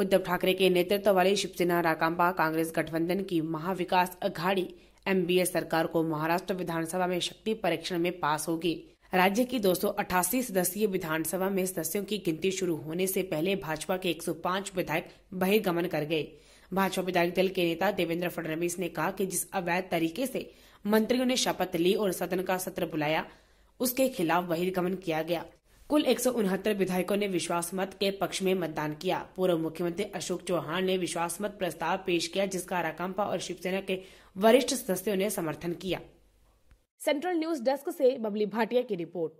उद्धव ठाकरे के नेतृत्व वाली शिवसेना राकांपा कांग्रेस गठबंधन की महाविकास अघाड़ी एमबीएस सरकार को महाराष्ट्र विधानसभा में शक्ति परीक्षण में पास होगी। राज्य की दो सौ अठासी सदस्यीय विधानसभा में सदस्यों की गिनती शुरू होने से पहले भाजपा के 105 विधायक बहिर्गमन कर गए। भाजपा विधायक दल के नेता देवेंद्र फडणवीस ने कहा कि जिस अवैध तरीके से मंत्रियों ने शपथ ली और सदन का सत्र बुलाया, उसके खिलाफ बहिर्गमन किया गया। कुल एक सौ उनहत्तर विधायकों ने विश्वास मत के पक्ष में मतदान किया। पूर्व मुख्यमंत्री अशोक चौहान ने विश्वास मत प्रस्ताव पेश किया, जिसका राकांपा और शिवसेना के वरिष्ठ सदस्यों ने समर्थन किया। सेंट्रल न्यूज़ डेस्क से बबली भाटिया की रिपोर्ट।